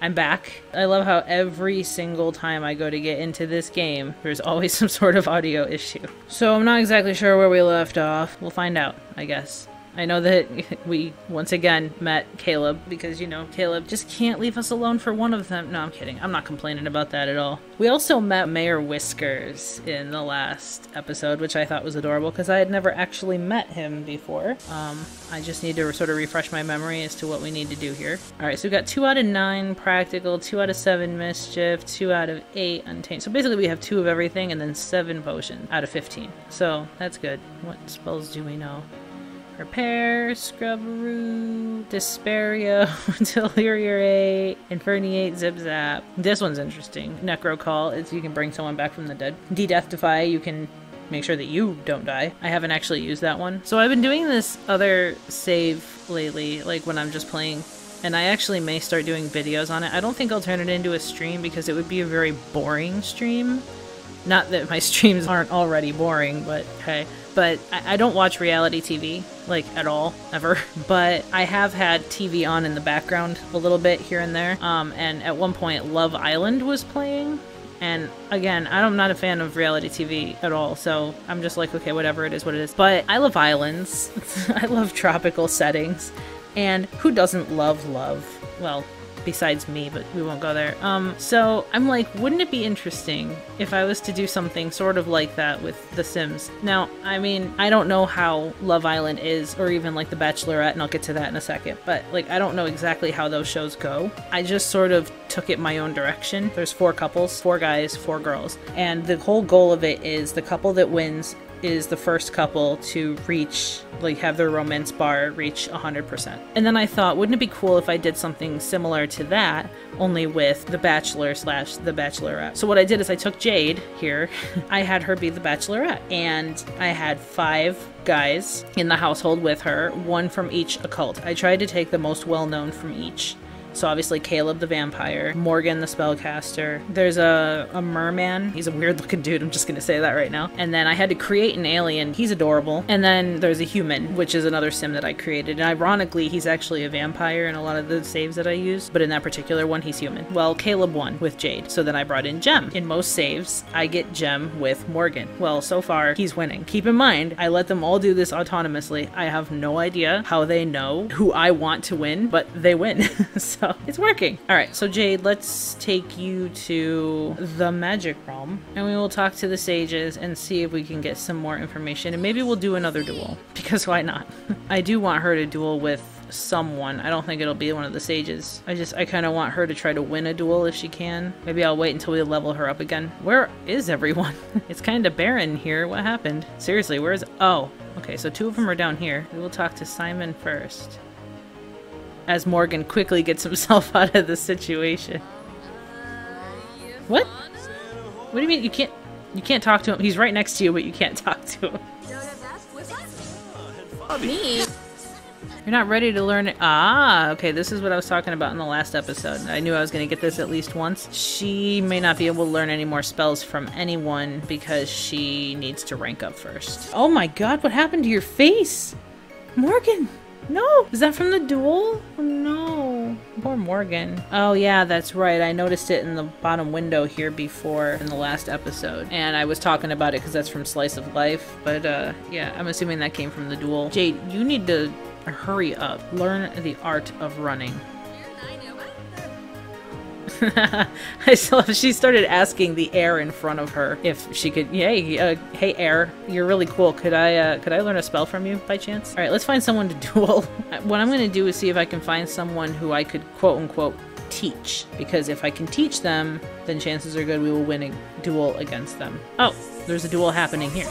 I'm back. I love how every single time I go to get into this game, there's always some sort of audio issue. So I'm not exactly sure where we left off. We'll find out, I guess. I know that we once again met Caleb because, you know, Caleb just can't leave us alone for one of them. No, I'm kidding. I'm not complaining about that at all. We also met Mayor Whiskers in the last episode, which I thought was adorable because I had never actually met him before. Um, I just need to sort of refresh my memory as to what we need to do here. All right, so we've got two out of nine practical, two out of seven mischief, two out of eight untamed. So basically, we have two of everything and then seven potions out of 15. So that's good. What spells do we know? Repair, Scrubberoo, Desperio, Deliriate, Inferniate, Zip Zap. This one's interesting. Necro Call is you can bring someone back from the dead. De-Death Defy, you can make sure that you don't die. I haven't actually used that one. So I've been doing this other save lately, like when I'm just playing and I actually may start doing videos on it. I don't think I'll turn it into a stream because it would be a very boring stream. Not that my streams aren't already boring, but hey. But I, I don't watch reality TV, like, at all, ever. But I have had TV on in the background a little bit here and there. Um, and at one point, Love Island was playing. And again, I'm not a fan of reality TV at all, so I'm just like, okay, whatever, it is what it is. But I love islands. I love tropical settings. And who doesn't love love? Well, besides me, but we won't go there. Um, so I'm like, wouldn't it be interesting if I was to do something sort of like that with The Sims? Now, I mean, I don't know how Love Island is, or even like The Bachelorette, and I'll get to that in a second, but like, I don't know exactly how those shows go. I just sort of took it my own direction. There's four couples, four guys, four girls, and the whole goal of it is the couple that wins is the first couple to reach, like, have their romance bar reach 100%. And then I thought, wouldn't it be cool if I did something similar to that, only with the Bachelor slash the Bachelorette? So what I did is I took Jade here, I had her be the Bachelorette, and I had five guys in the household with her, one from each occult. I tried to take the most well known from each. So obviously Caleb the vampire, Morgyn the spellcaster. There's a, a merman. He's a weird looking dude. I'm just gonna say that right now. And then I had to create an alien. He's adorable. And then there's a human, which is another sim that I created. And ironically, he's actually a vampire in a lot of the saves that I use. But in that particular one, he's human. Well, Caleb won with Jade. So then I brought in Jem. In most saves, I get Jem with Morgyn. Well, so far, he's winning. Keep in mind, I let them all do this autonomously. I have no idea how they know who I want to win, but they win. so it's working. All right, so Jade, let's take you to the magic realm and we will talk to the sages and see if we can get some more information and maybe we'll do another duel because why not? I do want her to duel with someone. I don't think it'll be one of the sages. I just, I kind of want her to try to win a duel if she can. Maybe I'll wait until we level her up again. Where is everyone? it's kind of barren here. What happened? Seriously, where's, oh, okay, so two of them are down here. We will talk to Simon first as Morgyn quickly gets himself out of the situation. What? What do you mean you can't you can't talk to him? He's right next to you, but you can't talk to him. Me? You're not ready to learn it. Ah, okay, this is what I was talking about in the last episode. I knew I was going to get this at least once. She may not be able to learn any more spells from anyone because she needs to rank up first. Oh my god, what happened to your face? Morgyn! No! Is that from the duel? Oh, no. Poor Morgyn. Oh yeah, that's right. I noticed it in the bottom window here before in the last episode. And I was talking about it because that's from Slice of Life. But uh, yeah, I'm assuming that came from the duel. Jade, you need to hurry up. Learn the art of running. I saw she started asking the air in front of her if she could. Hey, uh, hey, air, you're really cool. Could I, uh, could I learn a spell from you by chance? All right, let's find someone to duel. what I'm gonna do is see if I can find someone who I could quote unquote teach. Because if I can teach them, then chances are good we will win a duel against them. Oh, there's a duel happening here.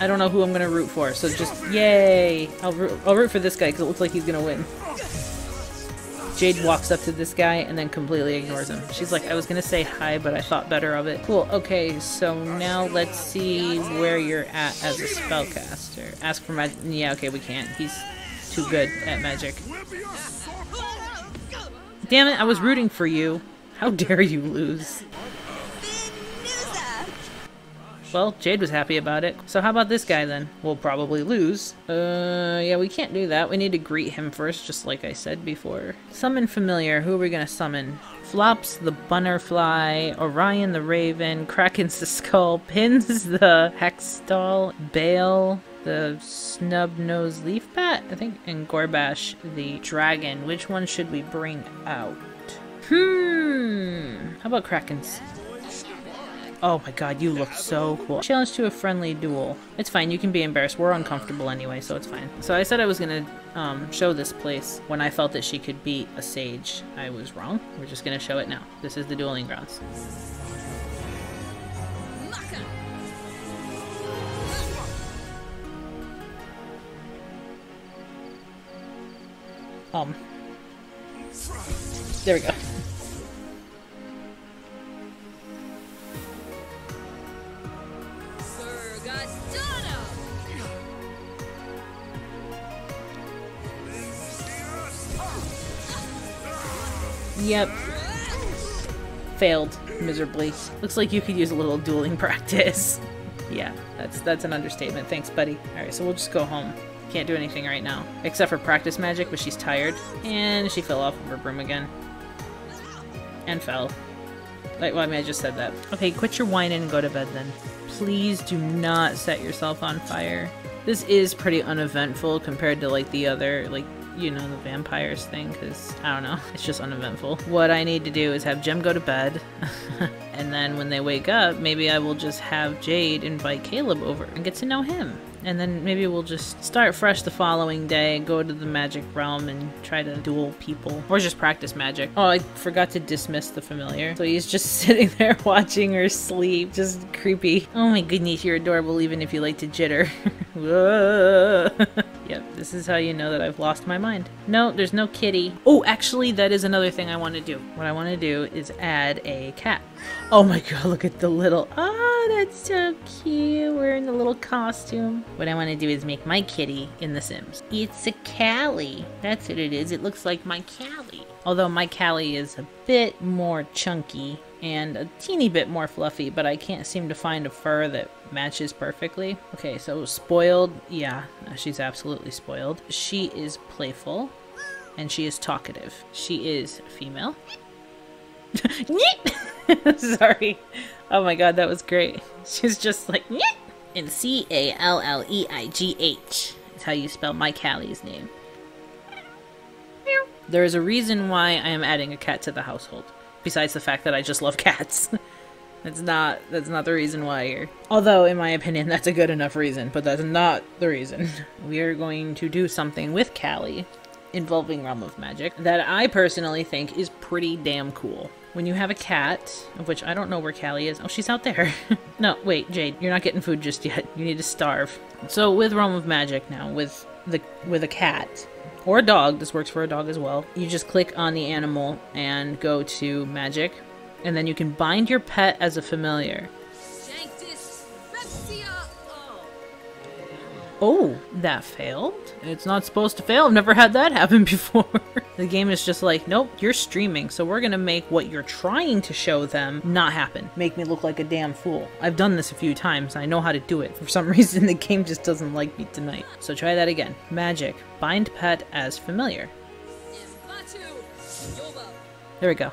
I don't know who I'm gonna root for, so just yay! I'll root, I'll root for this guy because it looks like he's gonna win. Jade walks up to this guy and then completely ignores him. She's like, I was gonna say hi, but I thought better of it. Cool, okay, so now let's see where you're at as a spellcaster. Ask for magic. Yeah, okay, we can't. He's too good at magic. Damn it, I was rooting for you. How dare you lose? Well, Jade was happy about it. So how about this guy then? We'll probably lose. Uh, yeah, we can't do that. We need to greet him first, just like I said before. Summon familiar. Who are we gonna summon? Flops the Butterfly, Orion the Raven, Krakens the Skull, Pins the Hexstall, Bale the Snub-Nosed Leaf Bat, I think, and Gorbash the Dragon. Which one should we bring out? Hmm. How about Krakens? Oh my god, you look so cool. Challenge to a friendly duel. It's fine, you can be embarrassed. We're uncomfortable anyway, so it's fine. So I said I was gonna um, show this place when I felt that she could beat a sage. I was wrong. We're just gonna show it now. This is the dueling grounds. Um. There we go. Yep. Failed miserably. Looks like you could use a little dueling practice. yeah, that's that's an understatement. Thanks, buddy. Alright, so we'll just go home. Can't do anything right now. Except for practice magic, but she's tired. And she fell off of her broom again. And fell. Like, well, I mean, I just said that. Okay, quit your whining and go to bed then. Please do not set yourself on fire. This is pretty uneventful compared to, like, the other, like, you know, the vampires thing, because, I don't know, it's just uneventful. What I need to do is have Jem go to bed, and then when they wake up, maybe I will just have Jade invite Caleb over and get to know him and then maybe we'll just start fresh the following day, go to the magic realm and try to duel people. Or just practice magic. Oh, I forgot to dismiss the familiar. So he's just sitting there watching her sleep. Just creepy. Oh my goodness, you're adorable even if you like to jitter. Yep, this is how you know that I've lost my mind. No, there's no kitty. Oh, actually, that is another thing I want to do. What I want to do is add a cat. Oh my god, look at the little... Oh, that's so cute. Wearing the little costume. What I want to do is make my kitty in The Sims. It's a Callie. That's what it is. It looks like my Calleigh. Although my Calleigh is a bit more chunky and a teeny bit more fluffy, but I can't seem to find a fur that matches perfectly. Okay, so spoiled. Yeah, she's absolutely spoiled. She is playful and she is talkative. She is female. Sorry. Oh my god, that was great. She's just like, Nyeh! and C A L L E I G H is how you spell my Calleigh's name. There is a reason why I am adding a cat to the household, besides the fact that I just love cats. that's not that's not the reason why you're. Although, in my opinion, that's a good enough reason, but that's not the reason. We are going to do something with Calleigh involving Realm of Magic that I personally think is pretty damn cool. When you have a cat, of which I don't know where Calleigh is. Oh, she's out there. no, wait, Jade, you're not getting food just yet. You need to starve. So with Realm of Magic now, with the with a cat or a dog, this works for a dog as well. You just click on the animal and go to Magic, and then you can bind your pet as a familiar. Oh, that failed? It's not supposed to fail. I've never had that happen before. the game is just like, nope, you're streaming, so we're gonna make what you're trying to show them not happen. Make me look like a damn fool. I've done this a few times. I know how to do it. For some reason, the game just doesn't like me tonight. So try that again. Magic. Bind pet as familiar. There we go.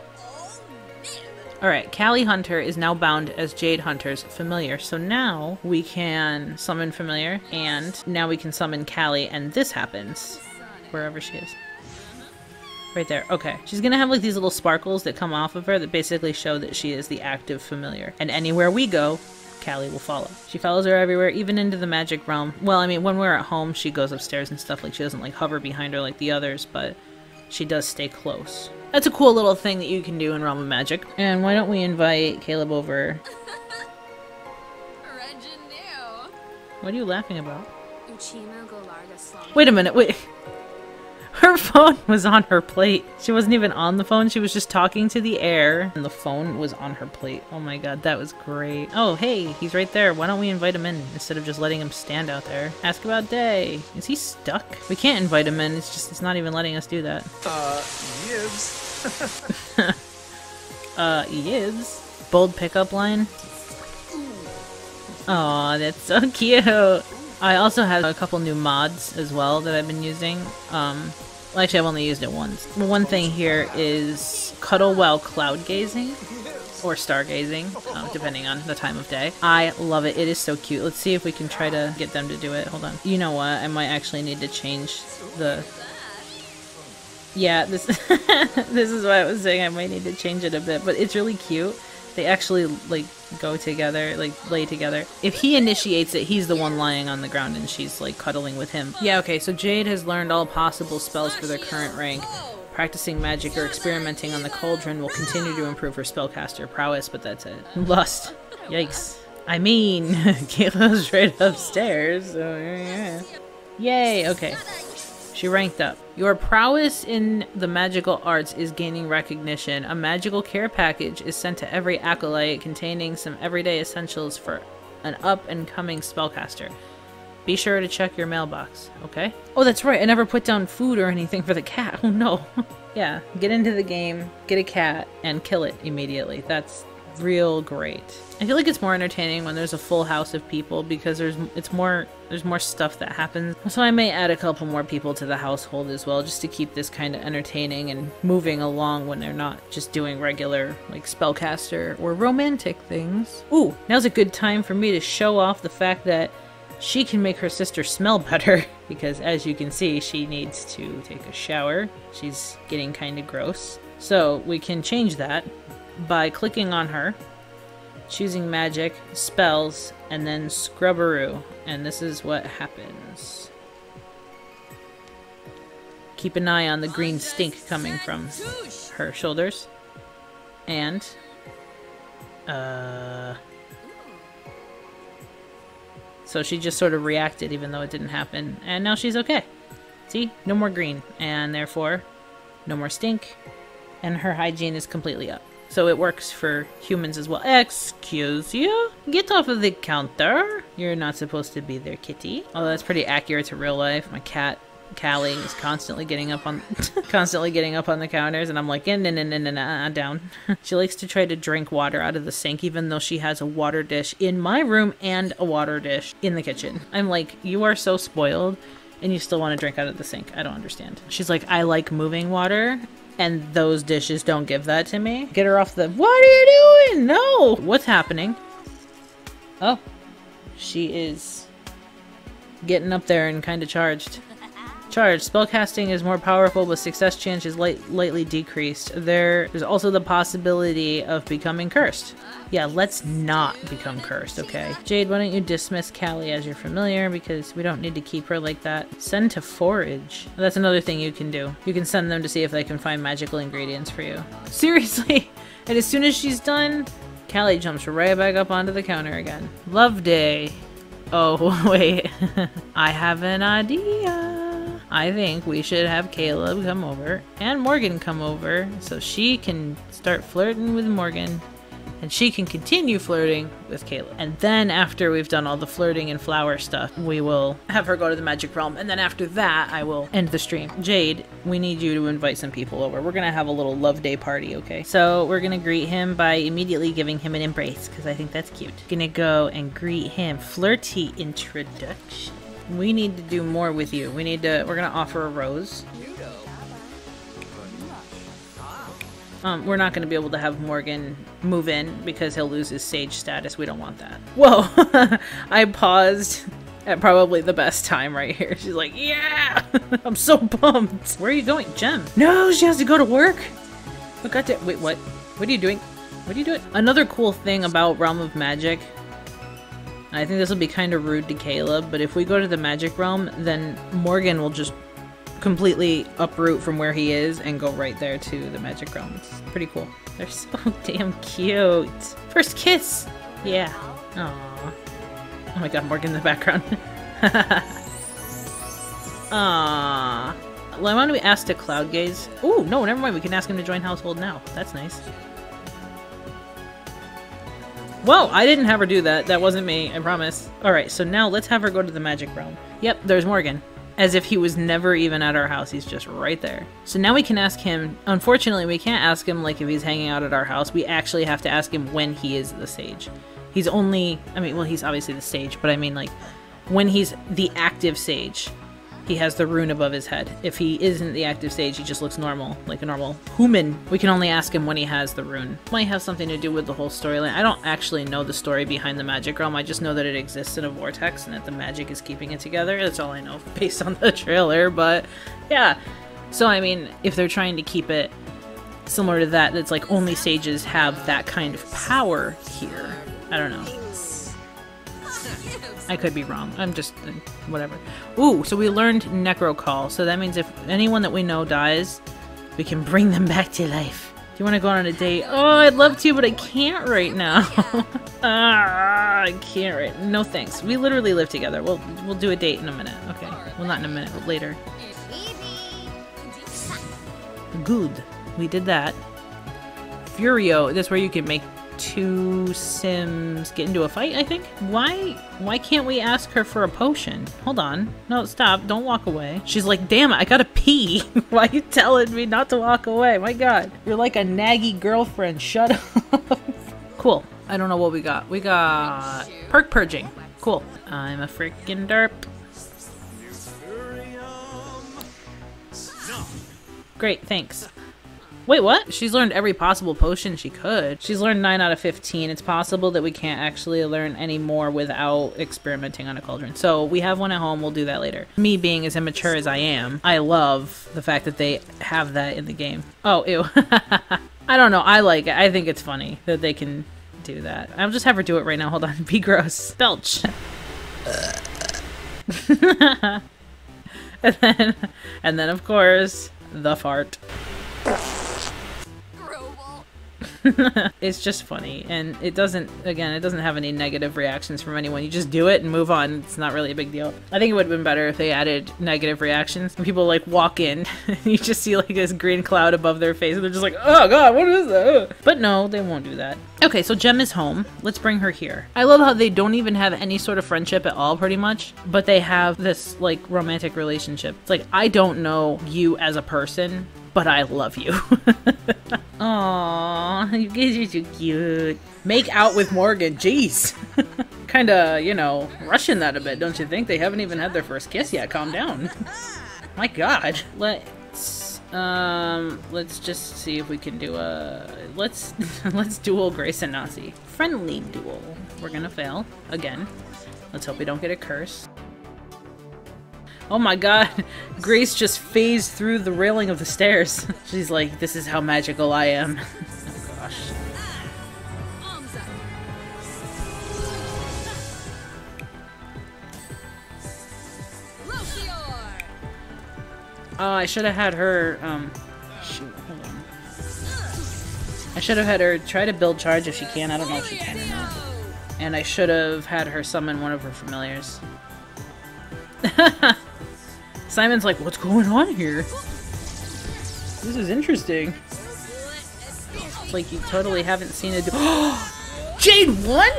Alright, Calleigh Hunter is now bound as Jade Hunter's familiar. So now we can summon familiar, and now we can summon Calleigh, and this happens. Wherever she is. Right there. Okay. She's gonna have like these little sparkles that come off of her that basically show that she is the active familiar. And anywhere we go, Calleigh will follow. She follows her everywhere, even into the magic realm. Well, I mean, when we're at home, she goes upstairs and stuff. Like, she doesn't like hover behind her like the others, but she does stay close. That's a cool little thing that you can do in Realm of Magic. And why don't we invite Caleb over? what are you laughing about? Wait a minute, wait. Her phone was on her plate. She wasn't even on the phone. She was just talking to the air and the phone was on her plate. Oh my god, that was great. Oh, hey, he's right there. Why don't we invite him in instead of just letting him stand out there? Ask about Day. Is he stuck? We can't invite him in. It's just, it's not even letting us do that. Uh, Yibs. Uh, Yibs? Bold pickup line? Aw, that's so cute. I also have a couple new mods as well that I've been using. Um, well, actually, I've only used it once. One thing here is cuddle while cloud gazing or stargazing, um, depending on the time of day. I love it. It is so cute. Let's see if we can try to get them to do it. Hold on. You know what? I might actually need to change the... Yeah, this this is why I was saying I might need to change it a bit, but it's really cute. They actually, like, go together, like, lay together. If he initiates it, he's the one lying on the ground and she's, like, cuddling with him. Yeah, okay, so Jade has learned all possible spells for their current rank. Practicing magic or experimenting on the cauldron will continue to improve her spellcaster prowess, but that's it. Lust. Yikes. I mean, Kayla's right upstairs, so yeah. Yay, okay. She ranked up. Your prowess in the magical arts is gaining recognition. A magical care package is sent to every acolyte containing some everyday essentials for an up and coming spellcaster. Be sure to check your mailbox, okay? Oh, that's right. I never put down food or anything for the cat. Oh no. yeah, get into the game, get a cat, and kill it immediately. That's real great. I feel like it's more entertaining when there's a full house of people because there's it's more there's more stuff that happens. So I may add a couple more people to the household as well just to keep this kind of entertaining and moving along when they're not just doing regular like spellcaster or romantic things. Ooh, now's a good time for me to show off the fact that she can make her sister smell better because as you can see she needs to take a shower. She's getting kind of gross. So we can change that by clicking on her, choosing magic, spells, and then scrubberoo. And this is what happens. Keep an eye on the green stink coming from her shoulders. And, uh... So she just sort of reacted even though it didn't happen. And now she's okay. See? No more green. And therefore, no more stink. And her hygiene is completely up. So it works for humans as well. Excuse you? Get off of the counter. You're not supposed to be there, kitty. Although that's pretty accurate to real life. My cat, Calleigh, is constantly getting up on constantly getting up on the counters and I'm like, no, no, no, no, no, down. she likes to try to drink water out of the sink even though she has a water dish in my room and a water dish in the kitchen. I'm like, you are so spoiled and you still want to drink out of the sink. I don't understand. She's like, I like moving water and those dishes don't give that to me. Get her off the- What are you doing? No! What's happening? Oh. She is getting up there and kind of charged. Charged. Spellcasting is more powerful, but success chance is light lightly decreased. There is also the possibility of becoming cursed. Yeah, let's not become cursed, okay? Jade, why don't you dismiss Calleigh as your familiar, because we don't need to keep her like that. Send to forage. That's another thing you can do. You can send them to see if they can find magical ingredients for you. Seriously! And as soon as she's done, Calleigh jumps right back up onto the counter again. Love day. Oh, wait. I have an idea. I think we should have Caleb come over and Morgyn come over so she can start flirting with Morgyn and she can continue flirting with Caleb. And then after we've done all the flirting and flower stuff, we will have her go to the magic realm. And then after that, I will end the stream. Jade, we need you to invite some people over. We're gonna have a little love day party, okay? So we're gonna greet him by immediately giving him an embrace because I think that's cute. Gonna go and greet him. Flirty introduction. We need to do more with you. We need to, we're gonna offer a rose. Um, we're not going to be able to have Morgyn move in because he'll lose his sage status. We don't want that. Whoa! I paused at probably the best time right here. She's like, yeah! I'm so pumped! Where are you going? Jem? No, she has to go to work! Oh, God damn- wait, what? What are you doing? What are you doing? Another cool thing about Realm of Magic I think this will be kind of rude to Caleb, but if we go to the Magic Realm, then Morgyn will just completely uproot from where he is and go right there to the Magic Realm. It's pretty cool. They're so damn cute. First kiss! Yeah. Aww. Oh my god, Morgyn in the background. Aww. Well, why don't we ask to Cloud Gaze? Oh, no, never mind. We can ask him to join Household now. That's nice. Whoa, I didn't have her do that. That wasn't me, I promise. Alright, so now let's have her go to the Magic Realm. Yep, there's Morgyn. As if he was never even at our house, he's just right there. So now we can ask him, unfortunately we can't ask him like if he's hanging out at our house, we actually have to ask him when he is the sage. He's only, I mean, well, he's obviously the sage, but I mean, like, when he's the active sage, he has the rune above his head. If he isn't the active stage, he just looks normal, like a normal human. We can only ask him when he has the rune. Might have something to do with the whole storyline. I don't actually know the story behind the magic realm. I just know that it exists in a vortex and that the magic is keeping it together. That's all I know based on the trailer, but yeah. So, I mean, if they're trying to keep it similar to that, that's like only sages have that kind of power here. I don't know. I could be wrong. I'm just uh, whatever. Ooh, so we learned Necro Call. So that means if anyone that we know dies, we can bring them back to life. Do you want to go on a date? Oh, I'd love to, but I can't right now. ah, I can't right. No thanks. We literally live together. We'll we'll do a date in a minute. Okay. Well, not in a minute, but later. Good. We did that. Furio. That's where you can make two Sims get into a fight, I think? Why why can't we ask her for a potion? Hold on. No, stop. Don't walk away. She's like, damn it, I gotta pee. why are you telling me not to walk away? My god. You're like a naggy girlfriend. Shut up. cool. I don't know what we got. We got perk purging. Cool. I'm a freaking derp. Great, thanks. Wait, what? She's learned every possible potion she could. She's learned 9 out of 15. It's possible that we can't actually learn any more without experimenting on a cauldron. So we have one at home. We'll do that later. Me being as immature as I am, I love the fact that they have that in the game. Oh, ew. I don't know. I like it. I think it's funny that they can do that. I'll just have her do it right now. Hold on. Be gross. Belch. and then, and then of course, the fart. it's just funny and it doesn't again it doesn't have any negative reactions from anyone. You just do it and move on. It's not really a big deal. I think it would have been better if they added negative reactions. When people like walk in and you just see like this green cloud above their face and they're just like oh god what is that? But no they won't do that. Okay so jem is home. Let's bring her here. I love how they don't even have any sort of friendship at all pretty much but they have this like romantic relationship. It's like i don't know you as a person but I love you. Aww, you guys are so cute. Make out with Morgyn, jeez. Kinda, you know, rushing that a bit, don't you think? They haven't even had their first kiss yet, calm down. My god. Let's, um, let's just see if we can do a, let's, let's duel Grace and Nasi. Friendly duel. We're gonna fail, again. Let's hope we don't get a curse. Oh my god, Grace just phased through the railing of the stairs. She's like, this is how magical I am. oh gosh. Oh, I should have had her, um, shoot, hold on. I should have had her try to build charge if she can. I don't know if she can or not. And I should have had her summon one of her familiars. Simon's like, what's going on here? This is interesting. It's like you totally haven't seen it. Jade won?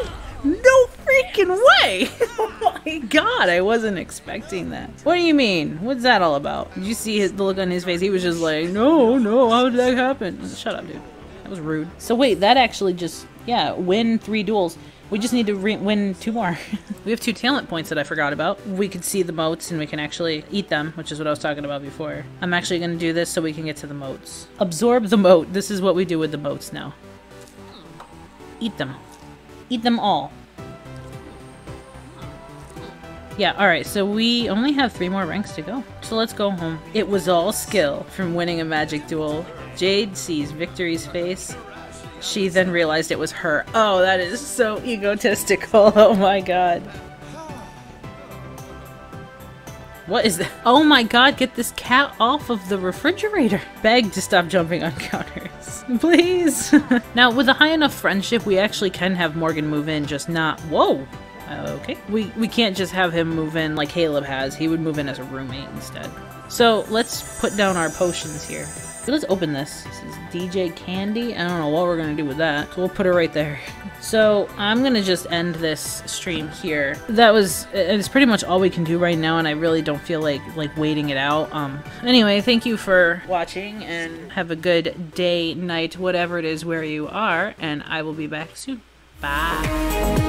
No freaking way! oh my god, I wasn't expecting that. What do you mean? What's that all about? Did you see his, the look on his face? He was just like, no, no, how did that happen? Shut up, dude. That was rude. So wait, that actually just, yeah, win three duels. We just need to win two more. we have two talent points that I forgot about. We can see the motes and we can actually eat them, which is what I was talking about before. I'm actually going to do this so we can get to the motes. Absorb the mote. This is what we do with the motes now. Eat them. Eat them all. Yeah, alright, so we only have three more ranks to go. So let's go home. It was all skill from winning a magic duel. Jade sees Victory's face she then realized it was her. Oh, that is so egotistical. Oh my god. What is that? Oh my god, get this cat off of the refrigerator. Beg to stop jumping on counters. Please. now, with a high enough friendship, we actually can have Morgyn move in, just not- Whoa! Okay. We, we can't just have him move in like Caleb has. He would move in as a roommate instead. So, let's put down our potions here. Let's open this. This is DJ Candy. I don't know what we're gonna do with that. So we'll put it right there. So I'm gonna just end this stream here. That was, it's pretty much all we can do right now and I really don't feel like, like waiting it out. Um, anyway, thank you for watching and have a good day, night, whatever it is where you are, and I will be back soon. Bye.